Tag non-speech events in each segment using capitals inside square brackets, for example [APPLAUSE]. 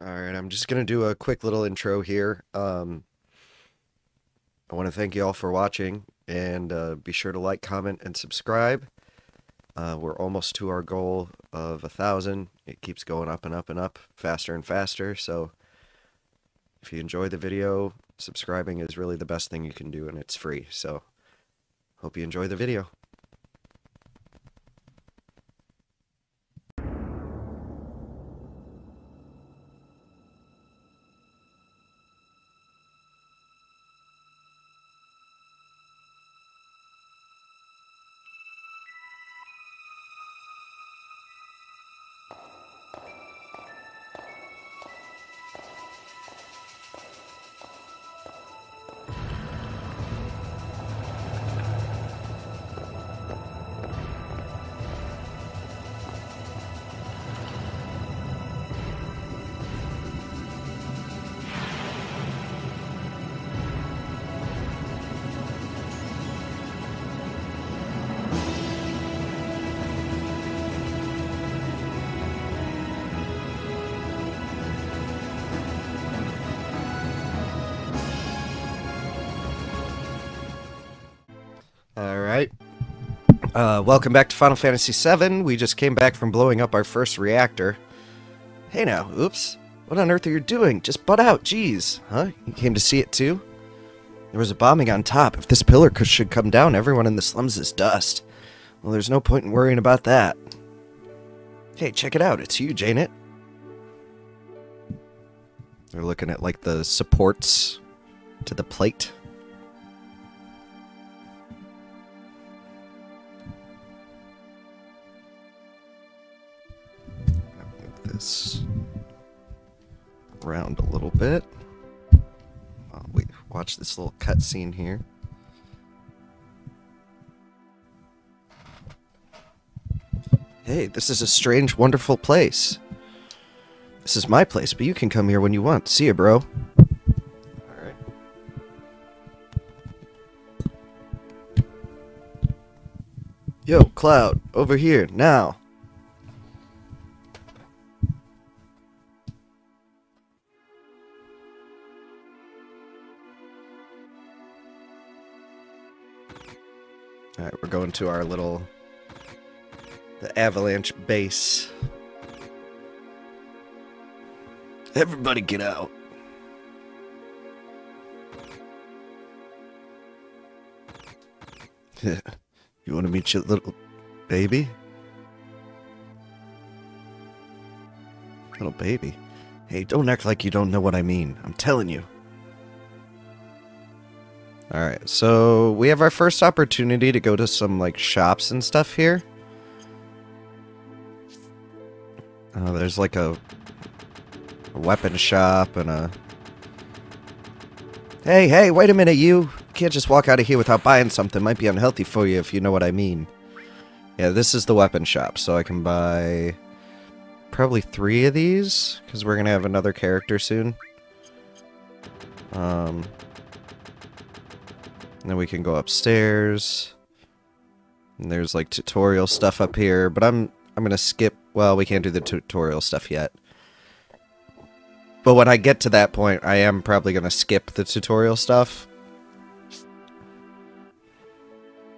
All right, I'm just going to do a quick little intro here. Um, I want to thank you all for watching and uh, be sure to like, comment, and subscribe. Uh, we're almost to our goal of a thousand. It keeps going up and up and up, faster and faster. So if you enjoy the video, subscribing is really the best thing you can do, and it's free. So hope you enjoy the video. Uh, welcome back to Final Fantasy VII. We just came back from blowing up our first reactor. Hey now, oops. What on earth are you doing? Just butt out, jeez. Huh? You came to see it too? There was a bombing on top. If this pillar should come down, everyone in the slums is dust. Well, there's no point in worrying about that. Hey, check it out. It's huge, ain't it? They're looking at, like, the supports to the plate. Bit. Oh, wait, watch this little cutscene here. Hey, this is a strange, wonderful place. This is my place, but you can come here when you want. See ya, bro. Yo, Cloud, over here, now. To our little... The avalanche base. Everybody get out. [LAUGHS] you want to meet your little baby? Little baby? Hey, don't act like you don't know what I mean. I'm telling you. Alright, so we have our first opportunity to go to some, like, shops and stuff here. Uh, there's, like, a, a weapon shop and a... Hey, hey, wait a minute, you! You can't just walk out of here without buying something. Might be unhealthy for you if you know what I mean. Yeah, this is the weapon shop, so I can buy... Probably three of these, because we're gonna have another character soon. Um... And then we can go upstairs. And there's like tutorial stuff up here, but I'm I'm gonna skip. Well, we can't do the tutorial stuff yet. But when I get to that point, I am probably gonna skip the tutorial stuff.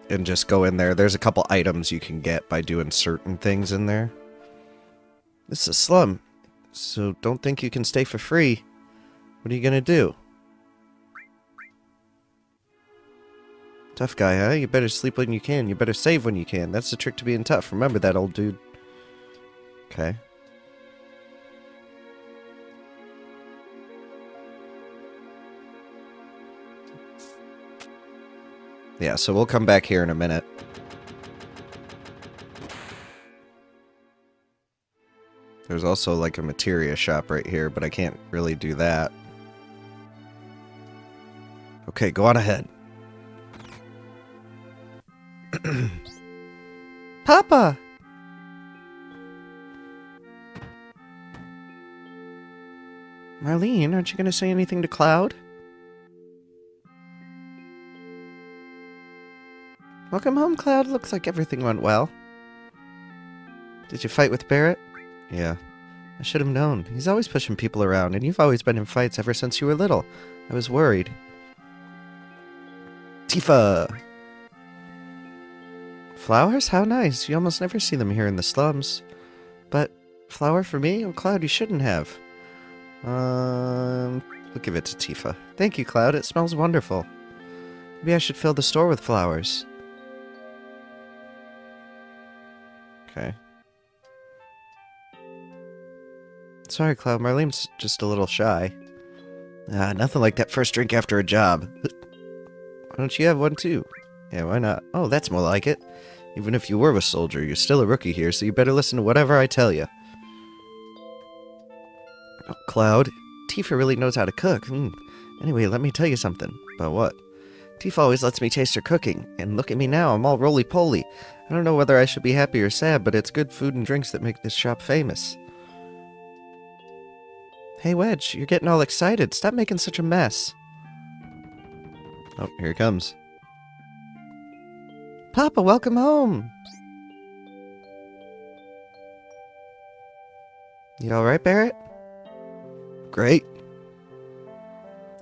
And just go in there. There's a couple items you can get by doing certain things in there. This is a slum, so don't think you can stay for free. What are you gonna do? Tough guy, huh? You better sleep when you can. You better save when you can. That's the trick to being tough. Remember that, old dude. Okay. Yeah, so we'll come back here in a minute. There's also like a materia shop right here, but I can't really do that. Okay, go on ahead. [CLEARS THROAT] Papa! Marlene, aren't you going to say anything to Cloud? Welcome home, Cloud. Looks like everything went well. Did you fight with Barret? Yeah. I should have known. He's always pushing people around, and you've always been in fights ever since you were little. I was worried. Tifa! Flowers? How nice. You almost never see them here in the slums. But, flower for me? Oh, Cloud, you shouldn't have. Um, we'll give it to Tifa. Thank you, Cloud. It smells wonderful. Maybe I should fill the store with flowers. Okay. Sorry, Cloud. Marlene's just a little shy. Ah, nothing like that first drink after a job. [LAUGHS] why don't you have one too? Yeah, why not? Oh, that's more like it. Even if you were a soldier, you're still a rookie here, so you better listen to whatever I tell you. Oh, Cloud, Tifa really knows how to cook. Hmm. Anyway, let me tell you something. About what? Tifa always lets me taste her cooking, and look at me now, I'm all roly-poly. I don't know whether I should be happy or sad, but it's good food and drinks that make this shop famous. Hey, Wedge, you're getting all excited. Stop making such a mess. Oh, here he comes. Papa, welcome home. You alright, Barret? Great.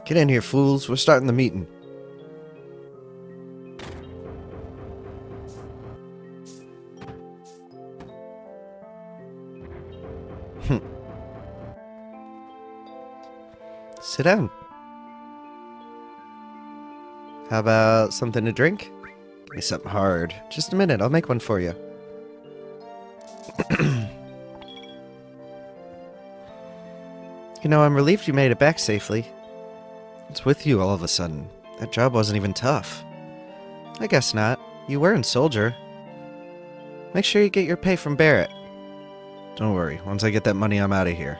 Get in here, fools. We're starting the meeting. Hmm. Sit down. How about something to drink? Me something hard. Just a minute, I'll make one for you. [CLEARS THROAT] you know, I'm relieved you made it back safely. It's with you all of a sudden? That job wasn't even tough. I guess not. You were in Soldier. Make sure you get your pay from Barret. Don't worry, once I get that money, I'm out of here.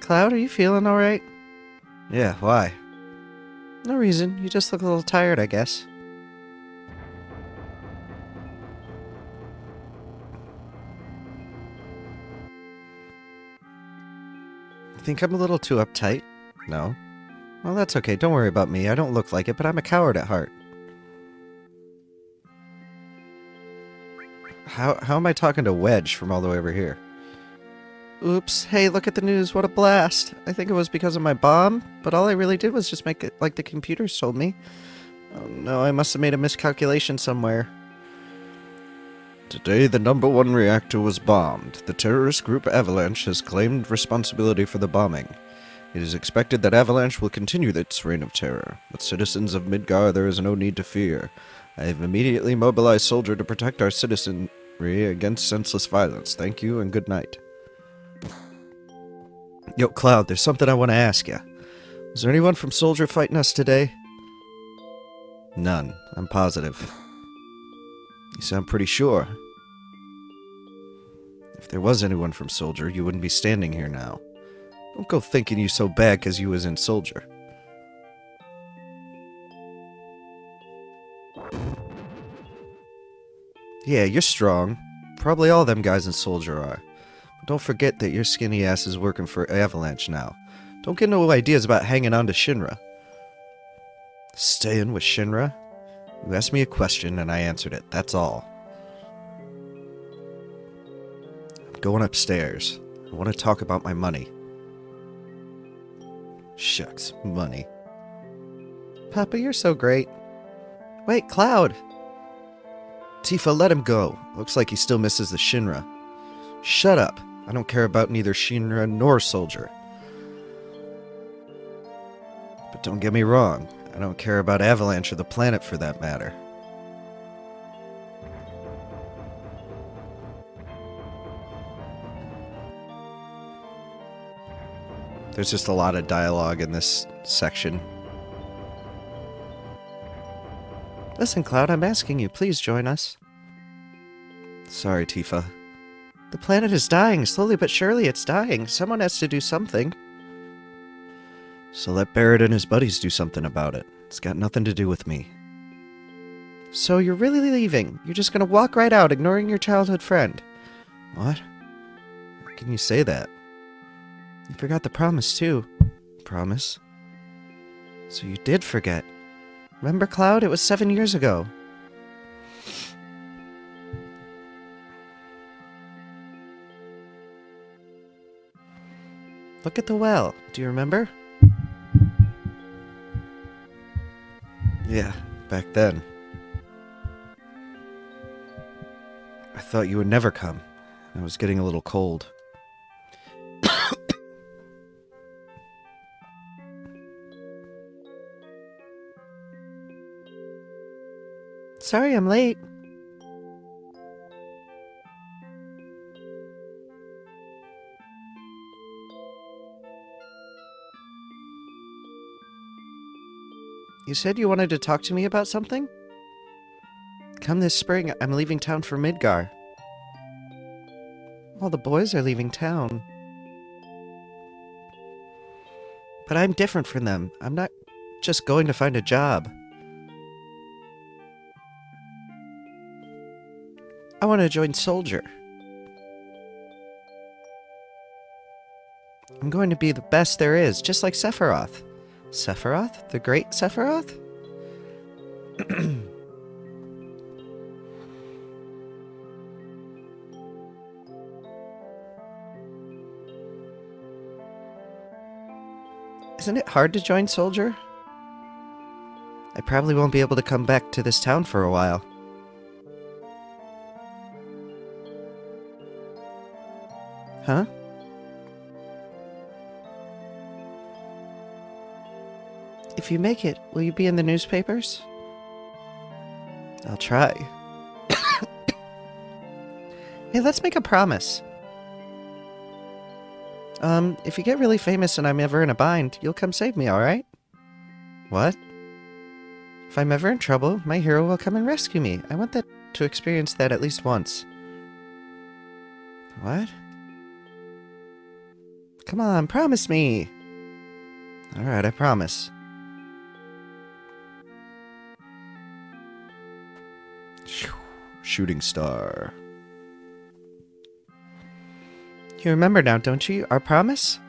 Cloud, are you feeling alright? Yeah, why? No reason. You just look a little tired, I guess. I think I'm a little too uptight? No. Well, that's okay. Don't worry about me. I don't look like it, but I'm a coward at heart. How, how am I talking to Wedge from all the way over here? Oops. Hey, look at the news. What a blast. I think it was because of my bomb, but all I really did was just make it like the computers told me. Oh no, I must have made a miscalculation somewhere. Today, the number one reactor was bombed. The terrorist group Avalanche has claimed responsibility for the bombing. It is expected that Avalanche will continue its reign of terror, but citizens of Midgar, there is no need to fear. I have immediately mobilized Soldier to protect our citizenry against senseless violence. Thank you and good night. Yo, Cloud, there's something I want to ask you. Was there anyone from Soldier fighting us today? None. I'm positive. You sound pretty sure. If there was anyone from Soldier, you wouldn't be standing here now. Don't go thinking you so bad because you was in Soldier. Yeah, you're strong. Probably all them guys in Soldier are. Don't forget that your skinny ass is working for Avalanche now. Don't get no ideas about hanging on to Shinra. Staying with Shinra? You asked me a question and I answered it. That's all. I'm going upstairs. I want to talk about my money. Shucks, money. Papa, you're so great. Wait, Cloud! Tifa, let him go. Looks like he still misses the Shinra. Shut up. I don't care about neither Shinra nor Soldier. But don't get me wrong, I don't care about Avalanche or the planet for that matter. There's just a lot of dialogue in this section. Listen, Cloud, I'm asking you, please join us. Sorry, Tifa. The planet is dying. Slowly but surely it's dying. Someone has to do something. So let Barret and his buddies do something about it. It's got nothing to do with me. So you're really leaving? You're just gonna walk right out, ignoring your childhood friend? What? How can you say that? You forgot the promise, too. Promise? So you did forget. Remember, Cloud? It was seven years ago. Look at the well. Do you remember? Yeah, back then. I thought you would never come. I was getting a little cold. [COUGHS] Sorry I'm late. You said you wanted to talk to me about something? Come this spring, I'm leaving town for Midgar. All the boys are leaving town. But I'm different from them. I'm not just going to find a job. I want to join Soldier. I'm going to be the best there is, just like Sephiroth. Sephiroth? The great Sephiroth? [CLEARS THROAT] Isn't it hard to join Soldier? I probably won't be able to come back to this town for a while. Huh? If you make it, will you be in the newspapers? I'll try. [COUGHS] hey, let's make a promise. Um, if you get really famous and I'm ever in a bind, you'll come save me, alright? What? If I'm ever in trouble, my hero will come and rescue me. I want that to experience that at least once. What? Come on, promise me. Alright, I promise. Shooting star. You remember now, don't you? Our promise?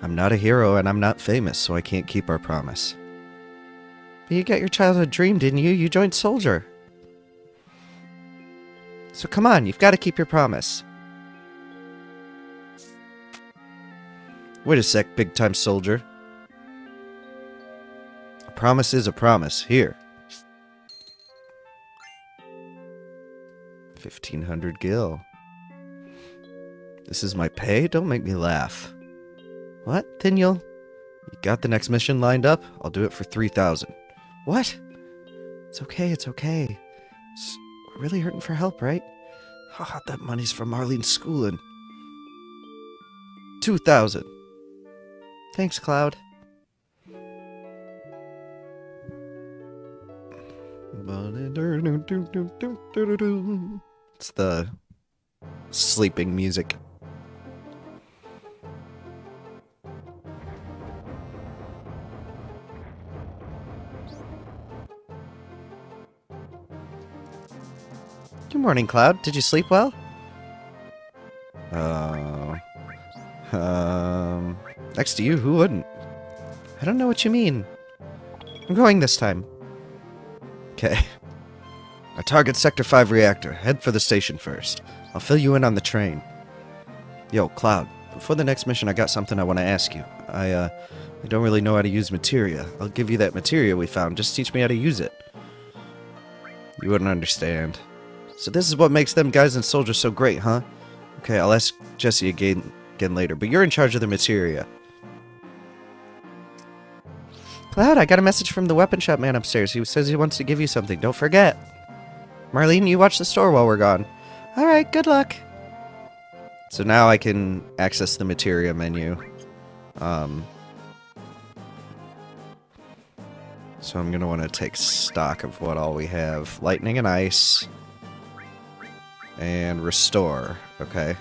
I'm not a hero and I'm not famous, so I can't keep our promise. But you got your childhood dream, didn't you? You joined Soldier. So come on, you've got to keep your promise. Wait a sec, big time soldier. A promise is a promise. Here. 1500 gil. This is my pay? Don't make me laugh. What? Then you'll... Got the next mission lined up? I'll do it for 3000 What? It's okay, it's okay. It's, we're really hurting for help, right? Oh, that money's from Marlene's schooling. 2000 Thanks, Cloud. It's the sleeping music. Good morning, Cloud. Did you sleep well? Uh, um, next to you, who wouldn't? I don't know what you mean. I'm going this time. Okay. I target Sector 5 reactor. Head for the station first. I'll fill you in on the train. Yo, Cloud, before the next mission, I got something I want to ask you. I, uh, I don't really know how to use materia. I'll give you that materia we found. Just teach me how to use it. You wouldn't understand. So this is what makes them guys and soldiers so great, huh? Okay, I'll ask Jesse again, again later, but you're in charge of the materia. Cloud, I got a message from the weapon shop man upstairs. He says he wants to give you something. Don't forget. Marlene, you watch the store while we're gone. Alright, good luck. So now I can access the materia menu. Um, so I'm going to want to take stock of what all we have. Lightning and ice. And restore. Okay.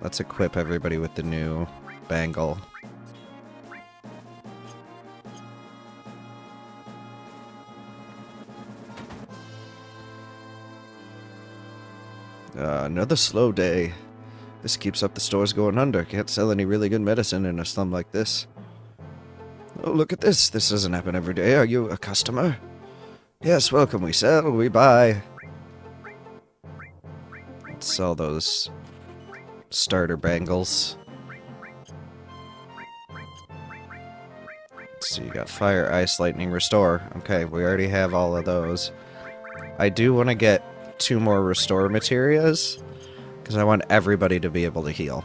Let's equip everybody with the new bangle. Uh, another slow day. This keeps up the stores going under. Can't sell any really good medicine in a slum like this. Oh, look at this. This doesn't happen every day. Are you a customer? Yes, welcome. We sell, we buy. Let's sell those starter bangles. So you got fire, ice, lightning, restore. Okay, we already have all of those. I do want to get two more restore materias because I want everybody to be able to heal.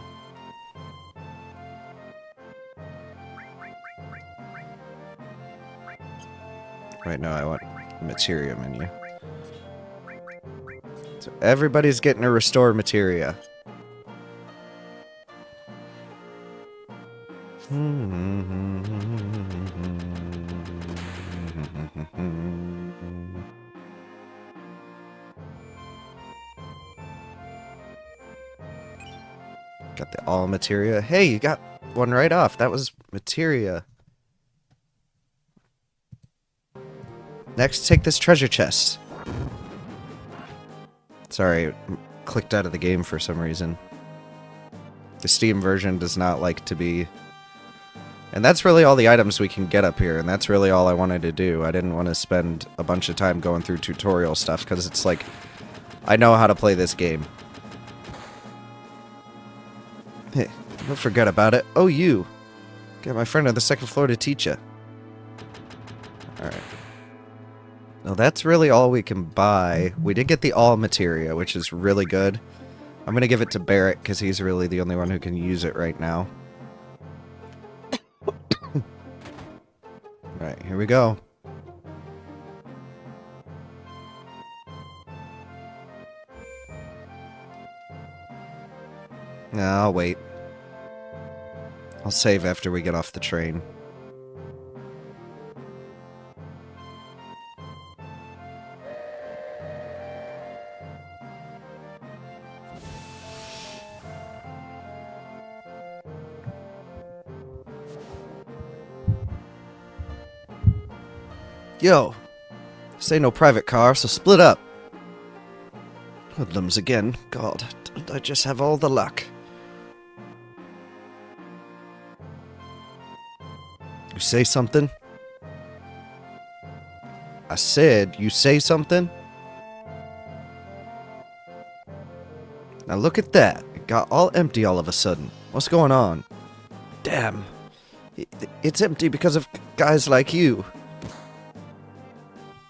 Right now I want materia menu. So everybody's getting a restore materia. Got all materia. Hey, you got one right off. That was materia. Next, take this treasure chest. Sorry, clicked out of the game for some reason. The Steam version does not like to be... And that's really all the items we can get up here, and that's really all I wanted to do. I didn't want to spend a bunch of time going through tutorial stuff, because it's like... I know how to play this game. Don't forget about it. Oh, you! Get my friend on the second floor to teach you. Alright. Now that's really all we can buy. We did get the all materia, which is really good. I'm going to give it to Barret because he's really the only one who can use it right now. [COUGHS] Alright, here we go. I'll wait. I'll save after we get off the train. Yo, this ain't no private car, so split up. Hoodlums again. God, don't I just have all the luck? You say something? I said, you say something? Now look at that. It got all empty all of a sudden. What's going on? Damn. It's empty because of guys like you.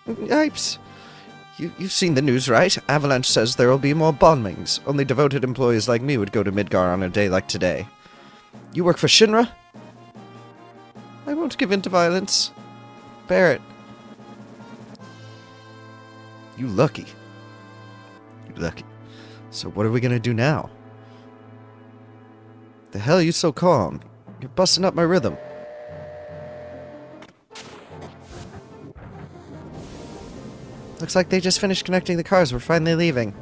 Yipes. You, you've seen the news, right? Avalanche says there will be more bombings. Only devoted employees like me would go to Midgar on a day like today. You work for Shinra? I won't give in to violence. Barret. You lucky. You lucky. So what are we gonna do now? The hell are you so calm? You're busting up my rhythm. Looks like they just finished connecting the cars. We're finally leaving.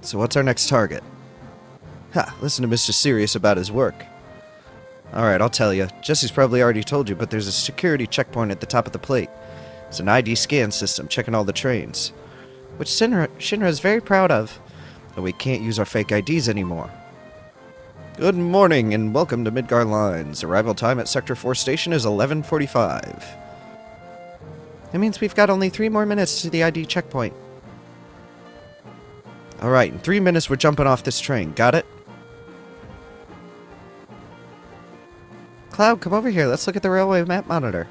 So what's our next target? Ha, listen to Mr. Serious about his work. Alright, I'll tell you. Jesse's probably already told you, but there's a security checkpoint at the top of the plate. It's an ID scan system checking all the trains. Which Shinra, is very proud of. But we can't use our fake IDs anymore. Good morning and welcome to Midgar Lines. Arrival time at Sector 4 station is 1145. That means we've got only three more minutes to the ID checkpoint. Alright, in three minutes we're jumping off this train. Got it? Cloud, come over here. Let's look at the railway map monitor.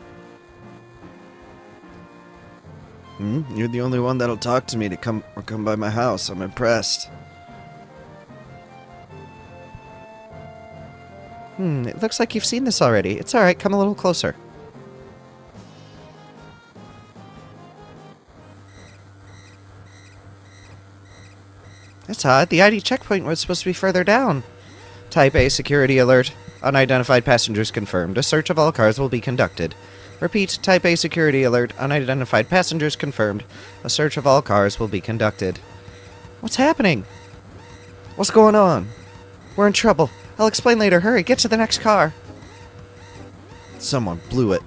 Hmm? You're the only one that'll talk to me to come or come by my house. I'm impressed. Hmm, it looks like you've seen this already. It's alright, come a little closer. That's odd. The ID checkpoint was supposed to be further down. Type A security alert. Unidentified passengers confirmed. A search of all cars will be conducted. Repeat, Type A security alert. Unidentified passengers confirmed. A search of all cars will be conducted. What's happening? What's going on? We're in trouble. I'll explain later. Hurry, get to the next car. Someone blew it.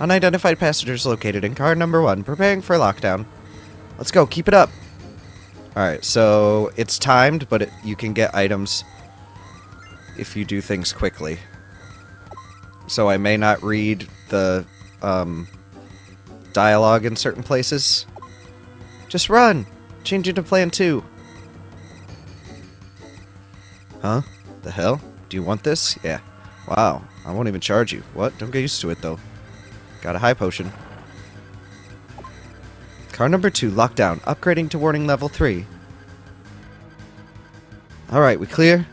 Unidentified passengers located in car number one, preparing for lockdown. Let's go, keep it up. Alright, so it's timed, but it, you can get items if you do things quickly. So I may not read the um, dialogue in certain places. Just run! Change into plan 2. Huh? The hell? Do you want this? Yeah. Wow, I won't even charge you. What? Don't get used to it, though. Got a high potion. Car number two, lockdown. Upgrading to warning level three. Alright, we clear?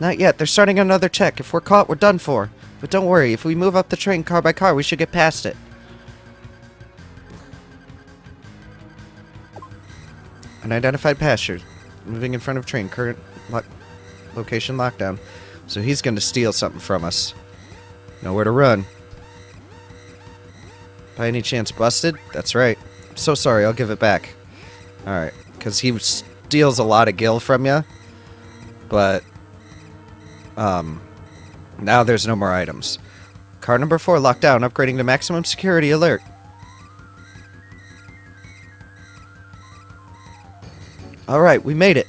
Not yet. They're starting another check. If we're caught, we're done for. But don't worry, if we move up the train car by car, we should get past it. Unidentified passenger. Moving in front of train. Current lo location lockdown. So he's going to steal something from us. Nowhere to run. By any chance busted? That's right. I'm so sorry, I'll give it back. Alright, because he steals a lot of gil from you. But, um, now there's no more items. Car number four locked down, upgrading to maximum security alert. Alright, we made it.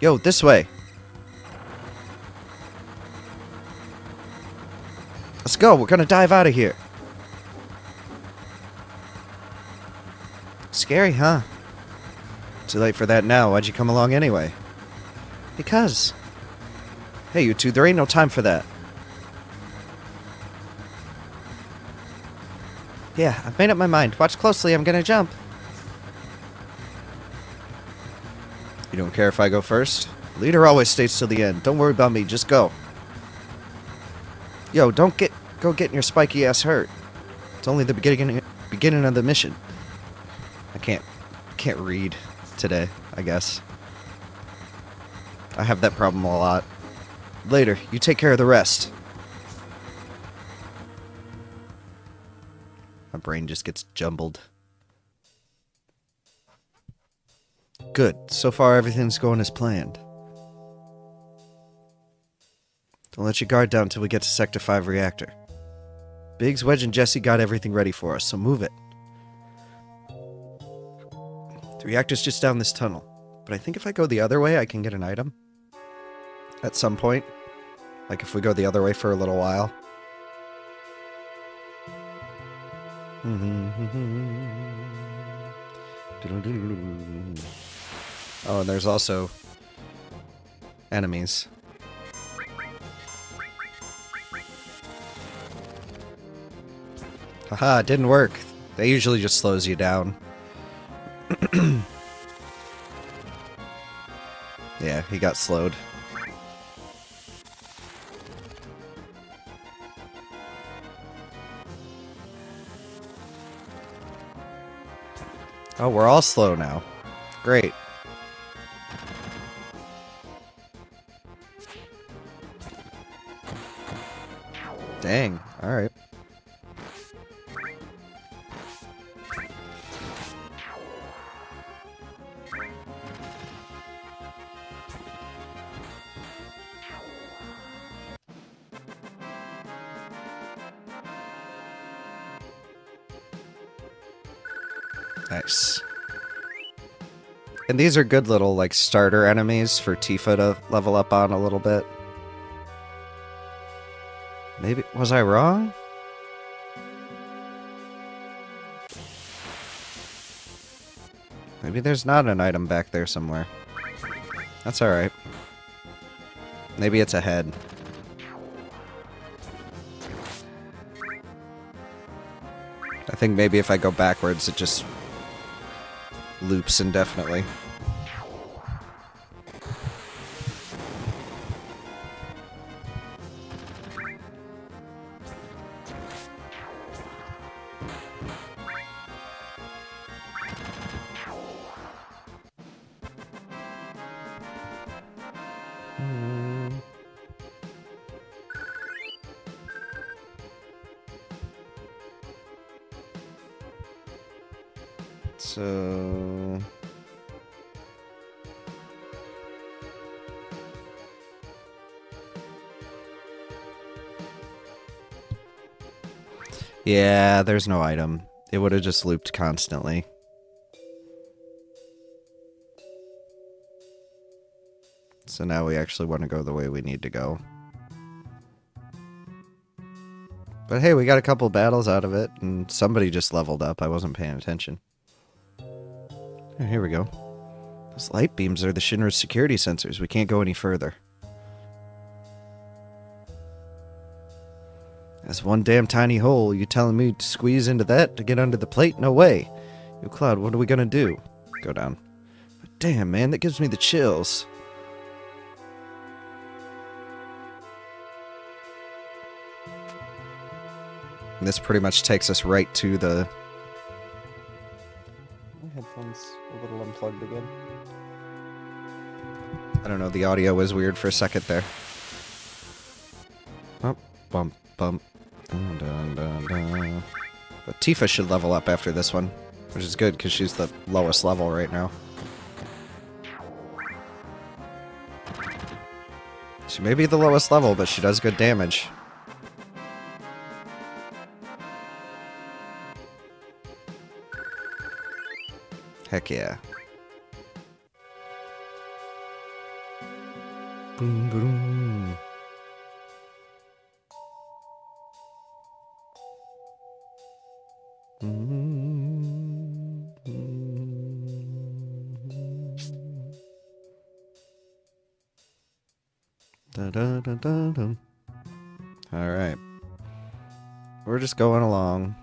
Yo, this way. Let's go. We're gonna dive out of here. Scary, huh? Too late for that now. Why'd you come along anyway? Because. Hey, you two, there ain't no time for that. Yeah, I've made up my mind. Watch closely, I'm gonna jump. You don't care if I go first? Leader always stays till the end. Don't worry about me, just go. Yo, don't get go getting your spiky ass hurt. It's only the beginning beginning of the mission. I can't can't read today, I guess. I have that problem a lot. Later, you take care of the rest. My brain just gets jumbled. Good. So far, everything's going as planned. Don't let your guard down until we get to Sector 5 reactor. Biggs, Wedge, and Jesse got everything ready for us, so move it. The reactor's just down this tunnel, but I think if I go the other way, I can get an item. At some point. Like if we go the other way for a little while. [LAUGHS] Oh, and there's also enemies. Haha, it didn't work. They usually just slows you down. [CLEARS THROAT] yeah, he got slowed. Oh, we're all slow now. Great. Dang. Alright. Nice. And these are good little, like, starter enemies for Tifa to level up on a little bit. Maybe... Was I wrong? Maybe there's not an item back there somewhere. That's alright. Maybe it's ahead. I think maybe if I go backwards, it just loops indefinitely. Yeah, there's no item. It would have just looped constantly. So now we actually want to go the way we need to go. But hey, we got a couple battles out of it, and somebody just leveled up. I wasn't paying attention. Here we go. Those light beams are the Shinra's security sensors. We can't go any further. That's one damn tiny hole. You telling me to squeeze into that to get under the plate? No way. Yo, Cloud, what are we gonna do? Go down. But damn, man, that gives me the chills. And this pretty much takes us right to the. My headphones a little unplugged again. I don't know, the audio was weird for a second there. Oh, bump, bump. Dun, dun, dun. But Tifa should level up after this one, which is good because she's the lowest level right now. She may be the lowest level, but she does good damage. Heck yeah. Boom, boom. Da, da, da. All right. We're just going along.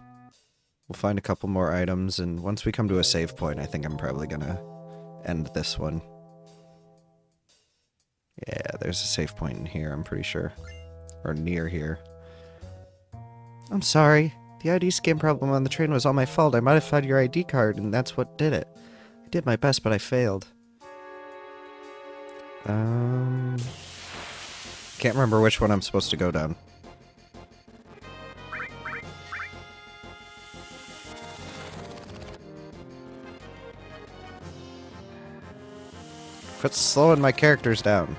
We'll find a couple more items, and once we come to a save point, I think I'm probably gonna end this one. Yeah, there's a save point in here, I'm pretty sure. Or near here. I'm sorry. The ID scan problem on the train was all my fault. I modified your ID card, and that's what did it. I did my best, but I failed. Um... Can't remember which one I'm supposed to go down. Quit slowing my characters down.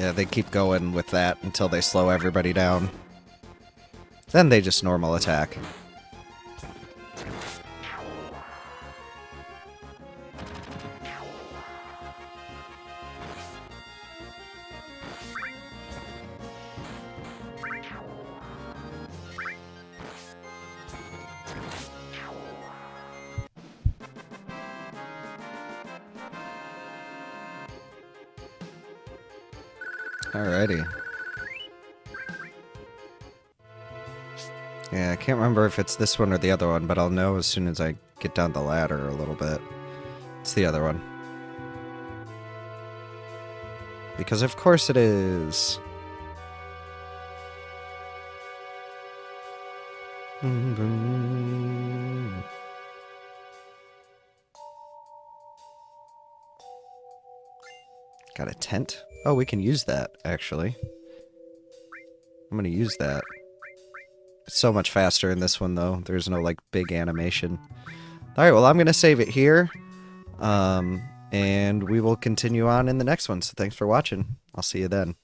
Yeah, they keep going with that until they slow everybody down. Then they just normal attack. If it's this one or the other one, but I'll know as soon as I get down the ladder a little bit. It's the other one. Because of course it is. Got a tent? Oh, we can use that, actually. I'm gonna use that. So much faster in this one, though. There's no, like, big animation. Alright, well, I'm gonna save it here. Um, and we will continue on in the next one. So thanks for watching. I'll see you then.